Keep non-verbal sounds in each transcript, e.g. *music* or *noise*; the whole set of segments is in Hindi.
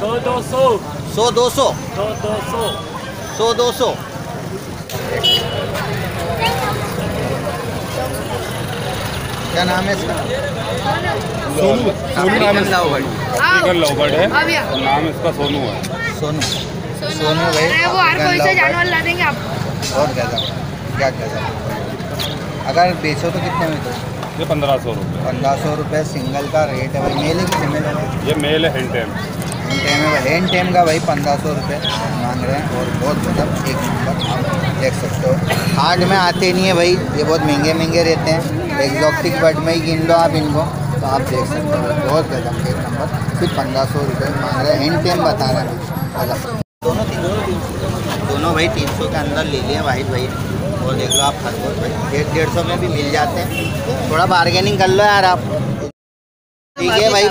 दो दो सौ। सौ दो सौ। दो दो सौ। सौ दो सौ। क्या नाम है इसका? सोनू। सोनू नाम है लाओ है। हाँ। और नाम इसका सोनू है। सोनू। सोनू। भाई। वो हर कोई से जानवर ला देंगे आपको बहुत गजब क्या गजब अगर बेचो तो कितने में दो ये पंद्रह सौ रुपये। पंद्रह सौ रुपये सिंगल का रेट है भाई। मेल है कि फीमेल है? ये मेल है हेंड टेम टेम है हैंड टेम का भाई पंद्रह सौ रुपये मांग रहे हैं और बहुत मतलब एक नंबर आप देख सकते हो। हाट में आते नहीं है भाई ये बहुत महँगे महँगे रहते हैं। एग्जॉटिक बर्ड में ही गिन लो आप इनको तो आप देख सकते हो बहुत गजब एक नंबर। सिर्फ़ पंद्रह सौ रुपये मांग रहे हैं हैंड टेम बता रहे हैं। गजब दोनों तीन दोनों भाई तीन सौ के अंदर ले लिए वाहिद भाई। और देख लो आप खरगोश भाई। डेढ़ डेढ़ सौ में भी मिल जाते हैं। थोड़ा बार्गेनिंग कर लो यार आप। ठीक है भाई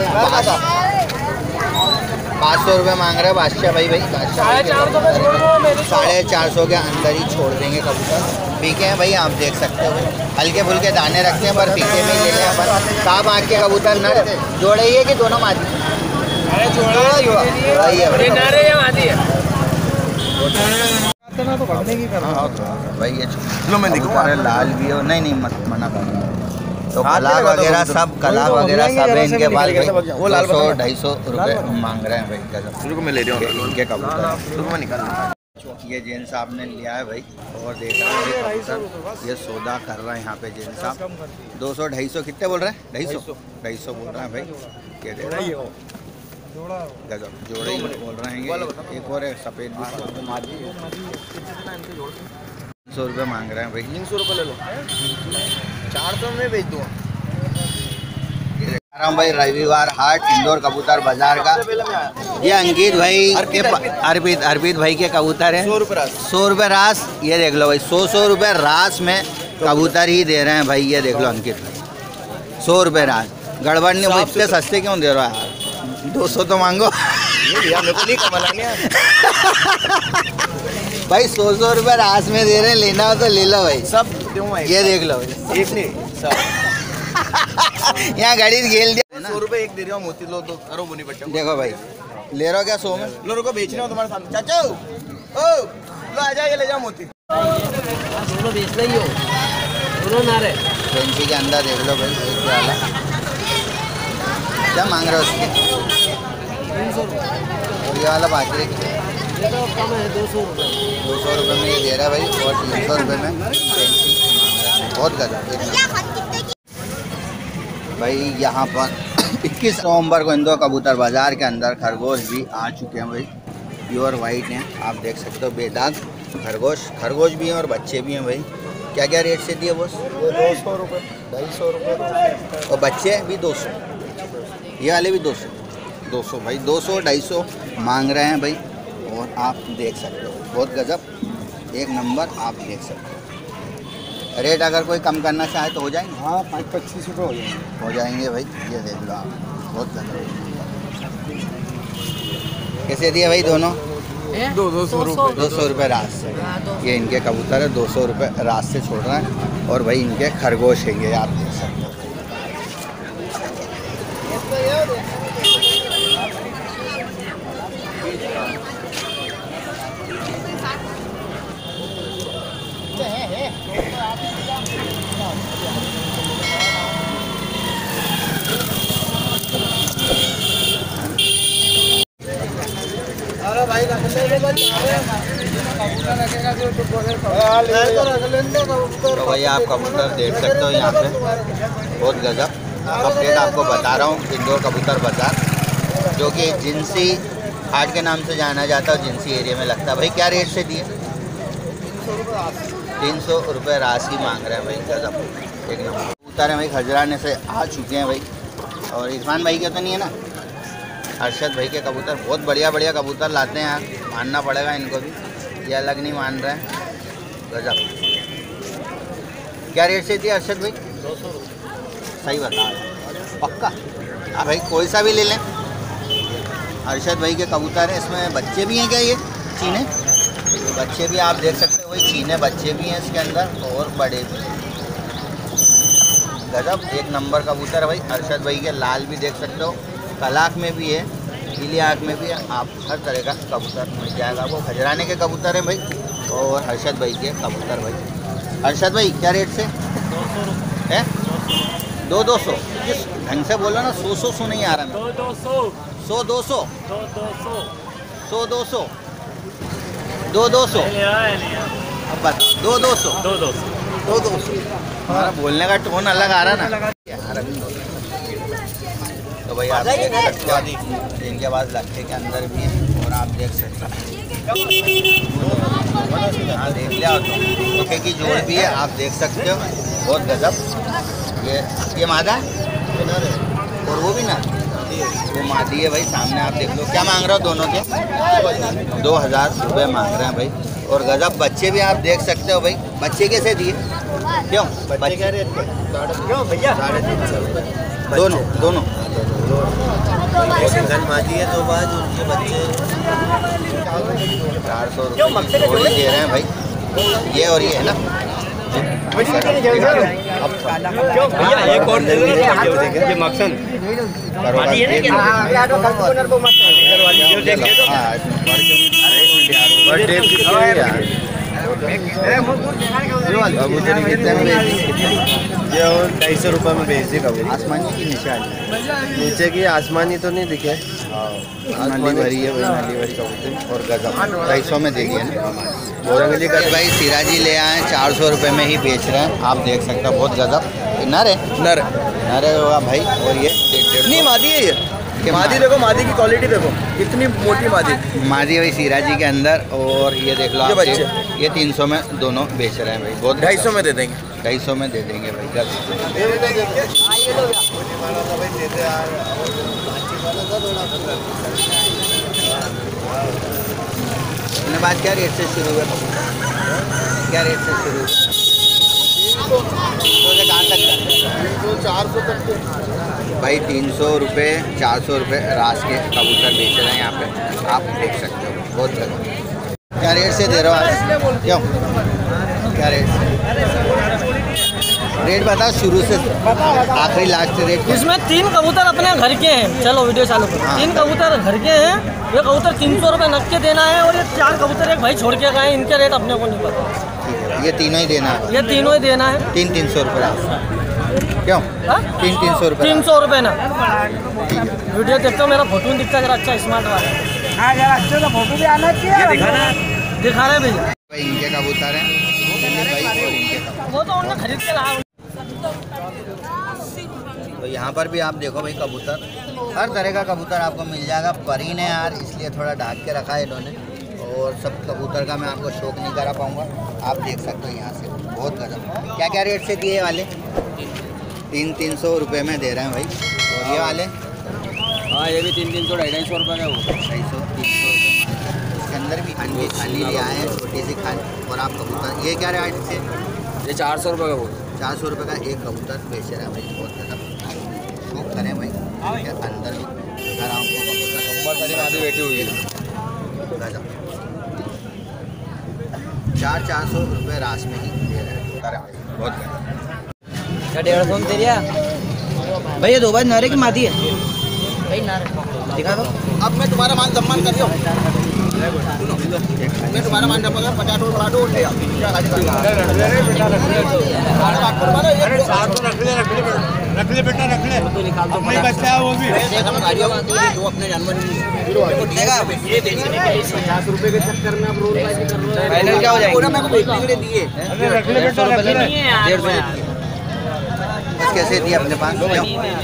पाँच सौ रुपये मांग रहे हैं बादशाह भाई भाई बादशाह साढ़े चार सौ के अंदर ही छोड़ देंगे कबूतर पीके हैं भाई आप देख सकते हो हल्के फुल्के दाने रखते हैं पर पीके में ही ले लें अपन साफ़ आँख के कबूतर नर जोड़े ही है कि दोनों मादी है भाई। ये मादी है हाँ, भाई ये चलो मैं दिखूँ लाल भी हो नहीं नहीं मत मना करूँगा तो कला वगैरह सब कला वगैरह सब इनके भाई वो लाल सौ ढाई सौ रुपये मांग रहे हैं भाई गजब मैं ले रहा हूँ इनके कबूतर ये जेन साहब ने लिया है भाई और देख रहे हैं ये ये सौदा कर रहा है यहाँ पे जेन साहब। दो सौ ढाई सौ कितने बोल रहे हैं? ढाई सौ। ढाई सौ बोल रहे हैं भाई। ये देख रहे हैं। गजब जोड़े ही बोल रहे हैं एक और है सफ़ेद भी तीन सौ रुपये मांग रहे हैं भाई। तीन सौ रुपये ले लो। चार सौ में बेच दूँ। भाई रविवार हाट इंदौर कबूतर बाज़ार का। ये अंकित भाई के अर्पित। अर्पित भाई के कबूतर है। सौ रुपये सौ रुपये रास ये देख लो भाई सौ सौ रुपये रास में कबूतर ही दे रहे हैं भाई ये देख लो अंकित भाई। सौ रुपये रास। गड़बड़ नहीं इतने सस्ते क्यों दे रहा है? दो सौ तो मांगो। *laughs* भाई सौ सौ रुपये रास में दे रहे हैं लेना हो तो ले लो भाई। सब भाई? ये देख लो भाई। एक नहीं सब। *laughs* यहाँ गाड़ी खेल दिया। सौ रुपए एक दे रहा हूँ मोती लो तो। करो मुनी बच्चों देखो भाई ले रहे क्या सौ में? लो रुको बेच रहा हूँ तुम्हारे सामने। चाचा ओ लो आ जाएगा ले जाओ मोती। दोनों बेचना ही हो। दोनों नारे फैंसी के अंदर देख लो भाई एक वाला क्या मांग रहे हो उसके? ये वाला बाजरे की। ये तो है, दो सौ रुपये दो सौ रुपये में ये दे रहा है भाई, और तीन सौ रुपये में बहुत गजब भाई, यहाँ पर 21 नवंबर को इंदौर कबूतर बाज़ार के अंदर खरगोश भी आ चुके हैं भाई। प्योर वाइट हैं, आप देख सकते हो, बेदाग, खरगोश। खरगोश भी हैं और बच्चे भी हैं भाई। क्या क्या रेट से दिए बॉस दो सौ रुपये ढाई सौ रुपये और बच्चे भी दो सौ। ये वाले भी दो सौ। दो सौ भाई, दो सौ, ढाई सौ मांग रहे हैं भाई। आप देख सकते हो। बहुत गजब। एक नंबर आप देख सकते हो। रेट अगर कोई कम करना चाहे तो हो जाएँगे? हाँ पाँच पच्चीस रुपये हो जाएँगे। हो जाएँगे भाई ये देख लो आप। बहुत गजब। कैसे दिए भाई दोनों? दो दो सौ रुपये दो सौ रुपये रात से। ये इनके कबूतर है दो सौ रुपये रात से छोड़ रहे हैं और भाई इनके खरगोश हैं ये आप देख सकते हो। तो भैया आप कबूतर देख सकते हो यहाँ पे। बहुत गजब। अपडेट आपको बता रहा हूँ इंदौर कबूतर बाज़ार, जो कि जिनसी हाट के नाम से जाना जाता है जिनसी एरिया में लगता है। भाई, क्या रेट से दिए? तीन सौ रुपये राशि मांग रहे हैं भाई, गजब। एक नंबर। कबूतर हैं भाई, खजराने से आ चुके हैं भाई। और इरफान भाई के तो नहीं है ना? अरशद भाई के कबूतर, बहुत बढ़िया बढ़िया कबूतर लाते हैं यहाँ मानना पड़ेगा इनको भी। ये अलग नहीं मान रहे हैं। गजब। क्या रेट से दिया अरशद भाई? दो सौ सही बता पक्का? हाँ भाई, कोई सा भी ले लें। अरशद भाई के कबूतर हैं, इसमें बच्चे भी हैं क्या ये? चीने? ये बच्चे भी आप देख सकते हो भाई, चीने बच्चे भी हैं इसके अंदर, और बड़े भी गजब, एक नंबर कबूतर है भाई। अरशद भाई के लाल भी देख सकते हो कलाक में भी है। गीली आँख में भी आप हर तरह का कबूतर मिल जाएगा। वो खजराने के कबूतर हैं भाई और हर्षद भाई के कबूतर भाई। हर्षद भाई क्या रेट से? है? दो दो सौ। किस ढंग से बोलो ना? सौ सौ सौ नहीं आ रहा मैं। दो दो सौ। सौ दो सौ? दो दो सौ। सौ दो सौ? दो दो सौ? अब बता। दो दो सौ? दो दो सौ। दो दो सौ। हमारा बोलने का टोन अलग आ रहा ना। यार अभी तो भाई आप आवाज़ लट्ठे के अंदर भी है और आप देख सकते हो। हाँ देख लिया तो लोहे की जोड़ भी है आप देख सकते हो। बहुत गजब। ये ये मादा? है और वो भी ना? वो मादी है भाई सामने आप देख लो। क्या मांग रहे हो दोनों के? दो हज़ार रुपये मांग रहे हैं भाई। और गजब बच्चे भी आप देख सकते हो भाई। बच्चे कैसे दिए? क्यों? बच्चे क्या रेट क्यों भैया साढ़े तीन सौ रुपये। दोनों। बाद उनके बच्चे चार सौ रुपये रहे हैं भाई ये और ये है ना भैया एक और ये मक्सन बर्थडे कितनी में? ये और ढाई सौ रुपये में बेच दी कबूतर। आसमानी की निशानी। नीचे की आसमानी तो नहीं दिखे। नाली भरी है वही नाली भरी कबूतर। और गजब। ढाई सौ में देगी है ना बोरंगली का भाई सिराजी ले आए चार सौ रुपये में ही बेच रहे हैं। आप देख सकते हो बहुत गजब। नर है। नर। नर होगा भाई। और ये नहीं। मादी है ये। कि मादी देखो मादी की क्वालिटी देखो। इतनी मोटी मादी। मादी भाई सिराजी के अंदर और ये देख लो ये आप बच्चे। ये- तीन सौ में दोनों बेच रहे हैं भाई बहुत ढाई सौ में दे देंगे। ढाई सौ में दे देंगे भाई अपने बात क्या रेट से शुरू है क्या रेट से शुरू तीन सौ से कहाँ तक का? चार सौ तक भाई तीन सौ रुपये चार सौ रुपये रास के कबूतर बेच रहे हैं यहाँ पे। आप देख सकते हो बहुत गलत क्या रेट से दे रहे हो आप क्यों? क्या रेट से? रेट बताओ शुरू से आखिरी लास्ट रेट इसमें तीन कबूतर अपने घर के हैं। चलो वीडियो चालू करो। हाँ। तीन कबूतर घर के हैं। ये कबूतर तीन सौ रुपये नक के देना है और ये चार कबूतर एक भाई छोड़ के गए इनके रेट अपने को नहीं पता। ये तीनों ही देना है। ये तीनों ही देना है। तीन तीन सौ रुपये। क्यों? हाँ? तीन तीन सौ रुपये। तीन सौ रुपये ना। वीडियो देखते हो मेरा फ़ोटो दिखता जरा अच्छा स्मार्ट वाला दिखा रहे हैं। भैया। भाई इनके कबूतर हैं? दिलीप भाई इनके कबूतर वो तो उन्होंने खरीद के लाया। तो यहाँ पर भी आप देखो भाई कबूतर। हर तरह का कबूतर आपको मिल जाएगा। परी ने यार इसलिए थोड़ा ढाक के रखा है इन्होंने। और सब कबूतर का मैं आपको शौक नहीं करा पाऊँगा। आप देख सकते हो यहाँ से। बहुत गजब। क्या क्या रेट से दिए वाले? तीन तीन सौ रुपये में दे रहे हैं भाई। और ये वाले? हाँ ये भी तीन तीन सौ ढाई ढाई सौ रुपये का वो। ढाई सौ तीन सौ इसके अंदर भी खानी खाली ले आए हैं छोटी सी खानी और आप कबूतर ये क्या रेट से? ये चार सौ रुपये का वो। चार सौ रुपये का एक कबूतर बेच रहे हैं भाई। बहुत ज़्यादा शौक करें भाई। अंदर भी। आराम को कबूतर। बैठी हुई है। गजब। चार चार सौ रुपये रास में ही दे रहे हैं। बहुत डेढ़ सौ में दिया भैया दो बार नारे की माती है। भाई नारे। दिखा दो। अब मैं तुम्हारा मान सम्मान कर रही हूँ मैं तुम्हारा मान सम्मान पचास रुपये बढ़ा दो ले आओ। ये हम गाड़ियों में दो अपने जानवर फाइनल क्या हो जाएगा मेरे को बेचने के लिए दिए डेढ़ सौ रुपये डेढ़ सौ बस कैसे दिए अपने पास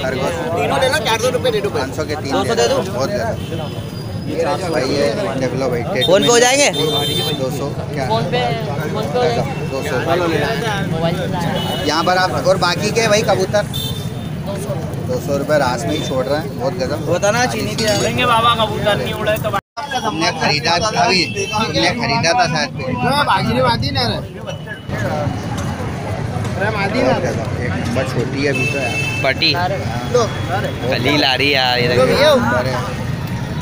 खरगोश तीनों चार सौ रुपये दे दो पाँच सौ के तीन दो सौ दे दूँ? बहुत गजब लो टेटू फ़ोन पे हो जाएँगे? दो सौ क्या? फ़ोन पे फ़ोन पे गजब, दो सौ। मोबाइल से जाएगा। यहाँ पर आप और बाकी के भाई कबूतर? दो सौ। रुपये रास में ही छोड़ रहे हैं बहुत गजब। होता ना चीनी की उड़ेंगे बाबा कबूतर नहीं उड़े तो हमने खरीदा था अभी। हमने खरीदा था शायद पे एक नंबर छोटी है अभी तो यार। पटी। खलील आ रही है यार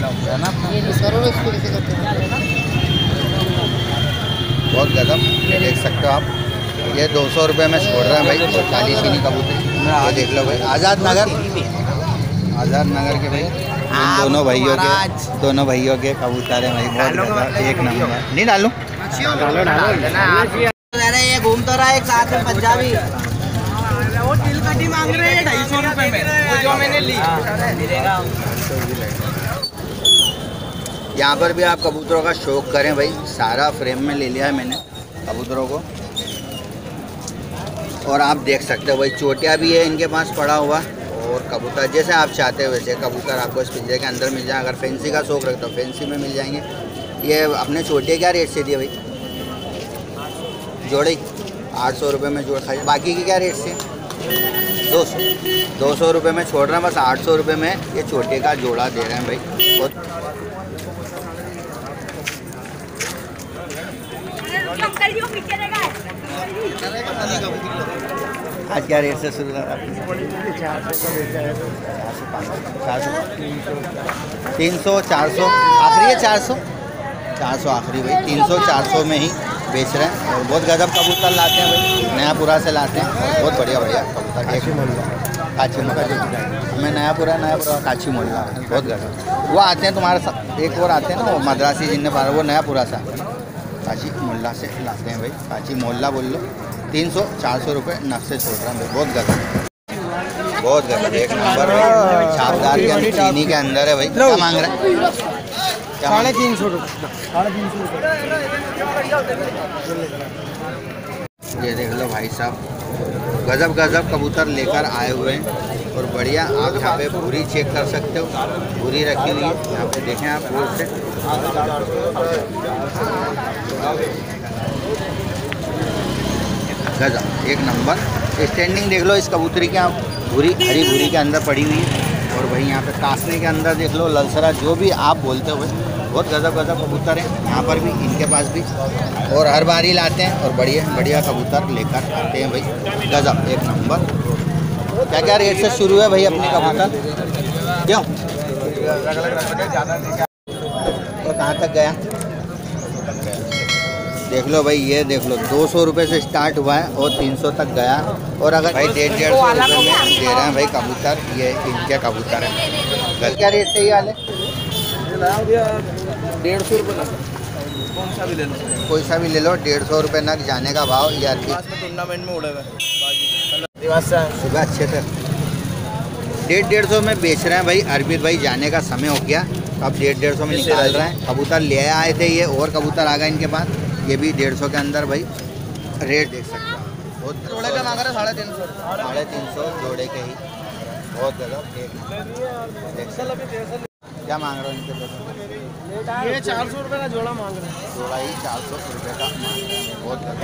ना बहुत गजब ये देख सकते हो आप। ये दो सौ रुपये में छोड़ रहे हैं भाई और काली चीनी कबूतर ये देख लो भाई। आज़ाद नगर? आज़ाद नगर के भाई। इन दोनों भाइयों के दोनों भाइयों के कबूतर है भाई बहुत गजब, एक नंबर। नहीं डालूं? अरे ये घूम तो रहा है एक साथ में पंजाबी। वो तिल कटी मांग रहे हैं ढाई सौ रुपए में। वो जो मैंने ली। यहाँ पर भी आप कबूतरों का शौक करें भाई। सारा फ्रेम में ले लिया है मैंने कबूतरों को। और आप देख सकते हो भाई, चोटिया भी है इनके पास पड़ा हुआ। और कबूतर जैसे आप चाहते हो वैसे कबूतर आपको इस पिंजरे के अंदर मिल जाए अगर फैंसी का शौक रखते हो, फैंसी में मिल जाएँगे। ये अपने चोटिया क्या रेट से दिए भाई? जोड़े, आठ सौ रुपये में जोड़ खाई। बाकी की क्या रेट से? दो सौ। दो सौ रुपये में छोड़ रहे हैं, बस आठ सौ रुपये में ये छोटे का जोड़ा दे रहे हैं भाई बहुत आज क्या रेट से शुरू करा? चार सौ तीन सौ, चार सौ, आखिरी है चार सौ? चार सौ आखिरी भाई, तीन सौ, चार सौ में ही बेच रहे हैं और बहुत गजब कबूतर लाते हैं भाई। नयापुरा से लाते हैं बहुत बढ़िया बढ़िया कबूतर एक काची मोहल्ला मैं नयापुरा नयापुरा काची मोहल्ला बहुत गजब। वो आते हैं तुम्हारे साथ, एक और आते हैं ना, वो मद्रासी जिनने पारा वो नयापुरा से काची मोहल्ला से लाते हैं भाई। काशी मोहल्ला बोल लो। तीन सौ चार सौ रुपये नक से छोड़ रहा हूँ भाई बहुत गलत बहुत गलत एक नंबर छापदार के अंदर चीनी के अंदर है भाई। क्या मांग रहा है? साढ़े तीन सौ रुपये साढ़े तीन सौ रुपये ये देख लो भाई साहब। गजब गजब कबूतर लेकर आए हुए हैं और बढ़िया आप यहाँ पे पूरी चेक कर सकते हो। पूरी रखी हुई है। यहाँ पे देखें आप रोड से। गजब, एक नंबर। स्टैंडिंग देख लो इस कबूतरी के आप। भूरी, हरी भूरी के अंदर पड़ी हुई है। और वही यहाँ पे कासने के अंदर देख लो, ललसरा जो भी आप बोलते हो भाई। बहुत गजब गजब कबूतर हैं। यहाँ पर भी, इनके पास भी। और हर बार ही लाते हैं और बढ़िया बढ़िया कबूतर लेकर आते हैं भाई। गजब, एक नंबर। क्या क्या रेट से शुरू है भाई अपने कबूतर? क्यों? तो कहाँ तक गया? देख लो भाई, ये देख लो। दो सौ रुपये से स्टार्ट हुआ है और तीन सौ तक गया। और अगर भाई, डेढ़ डेढ़ सौ रुपये में दे रहे हैं भाई कबूतर, ये इनके कबूतर है। क्या रेट से ये वाले डेढ़ सौ रुपये कौन सा भी ले लो। कोई सा भी ले लो डेढ़ सौ रुपये नग जाने का भाव ये अर्पित टूर्नामेंट में उड़े हुए। सुबह अच्छे थे। डेढ़ डेढ़ सौ में बेच रहे हैं भाई अर्पित भाई जाने का समय हो गया। अब डेढ़ डेढ़ सौ में निकाल रहे हैं। कबूतर ले आए थे ये और कबूतर आ गए इनके पास। ये भी डेढ़ सौ के अंदर भाई। रेट देख सकते हैं बहुत जोड़े का मांग रहे साढ़े तीन सौ। साढ़े तीन सौ जोड़े के ही। बहुत गजब देख हो। क्या मांग रहे हो इनके पैसे ये चार सौ रुपये का जोड़ा मांग रहे हैं। जोड़ा ही चार सौ रुपये का मांग रहे हैं। बहुत गजब।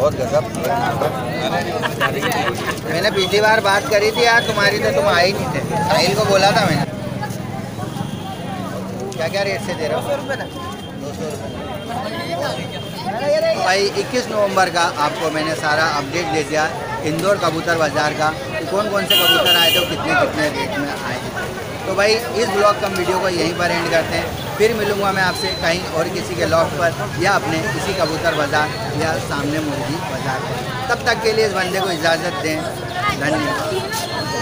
बहुत गजब। मैंने पिछली बार बात करी थी यार तुम्हारी तो तुम आए ही नहीं थे। साहिल को बोला था मैंने। क्या क्या रेट से दे रहे हो? दो सौ रुपये भाई 21 नवंबर का आपको मैंने सारा अपडेट दे दिया। इंदौर कबूतर बाज़ार का कौन कौन से कबूतर आए थे कितने कितने रेट में आए तो भाई, इस ब्लॉग का वीडियो को यहीं पर एंड करते हैं। फिर मिलूँगा मैं आपसे कहीं और किसी के लॉक पर या अपने किसी कबूतर बाज़ार या सामने मुर्गी बाज़ार तब तक के लिए इस बंदे को इजाज़त दें। धन्यवाद।